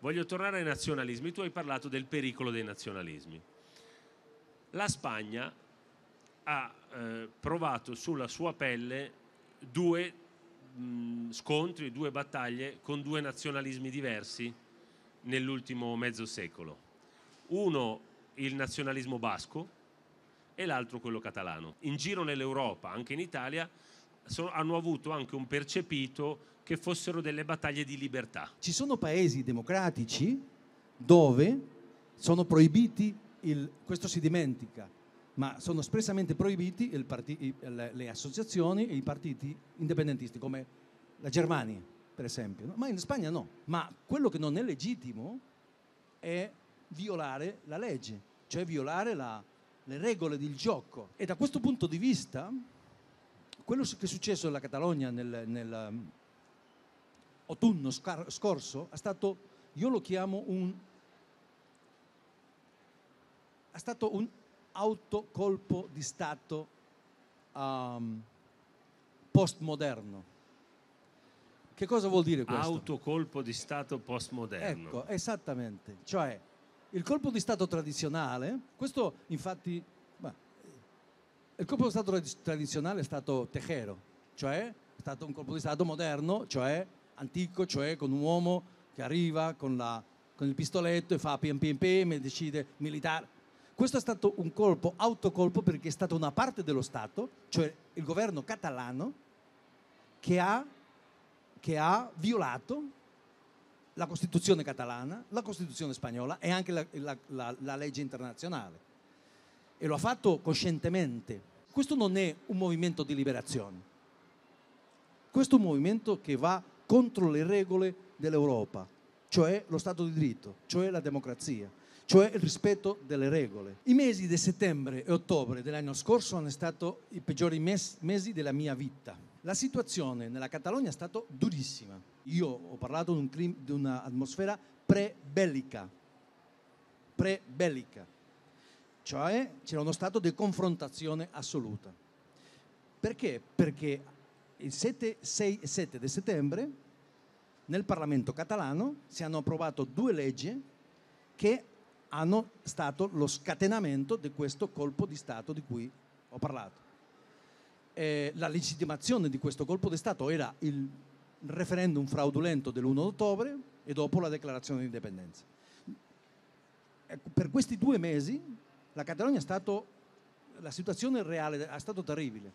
Voglio tornare ai nazionalismi. Tu hai parlato del pericolo dei nazionalismi. La Spagna ha eh, provato sulla sua pelle due mh, scontri, due battaglie con due nazionalismi diversi nell'ultimo mezzo secolo. Uno il nazionalismo basco e l'altro quello catalano. In giro nell'Europa, anche in Italia, sono, hanno avuto anche un percepito che fossero delle battaglie di libertà. Ci sono paesi democratici dove sono proibiti, il, questo si dimentica, ma sono espressamente proibiti parti, le associazioni e i partiti indipendentisti, come la Germania, per esempio. Ma in Spagna no. Ma quello che non è legittimo è violare la legge, cioè violare la, le regole del gioco. E da questo punto di vista, quello che è successo nella Catalogna nel, nel autunno scorso è stato, io lo chiamo un, è stato un autocolpo di Stato um, postmoderno. Che cosa vuol dire questo? Autocolpo di Stato postmoderno. Ecco, esattamente. Cioè, il colpo di Stato tradizionale, questo infatti, beh, il colpo di Stato tradizionale è stato Tejero, cioè è stato un colpo di Stato moderno, cioè antico, cioè con un uomo che arriva con, la, con il pistoletto e fa pim pim pim e decide militare. Questo è stato un colpo, autocolpo, perché è stata una parte dello Stato, cioè il governo catalano, che ha, che ha violato la Costituzione catalana, la Costituzione spagnola e anche la, la, la, la legge internazionale. E lo ha fatto coscientemente. Questo non è un movimento di liberazione. Questo è un movimento che va contro le regole dell'Europa, cioè lo Stato di diritto, cioè la democrazia, cioè il rispetto delle regole. I mesi di settembre e ottobre dell'anno scorso sono stati i peggiori mes mesi della mia vita. La situazione nella Catalogna è stata durissima. Io ho parlato di un'atmosfera pre-bellica, pre-bellica, cioè c'era uno stato di confrontazione assoluta. Perché? Perché il 7, 6 e 7 di settembre nel Parlamento catalano si hanno approvato due leggi che hanno stato lo scatenamento di questo colpo di Stato di cui ho parlato. Eh, la legittimazione di questo colpo di Stato era il referendum fraudolento dell'1 ottobre e dopo la dichiarazione di indipendenza. Ecco, per questi due mesi la Catalogna è stato, la situazione reale è stata terribile.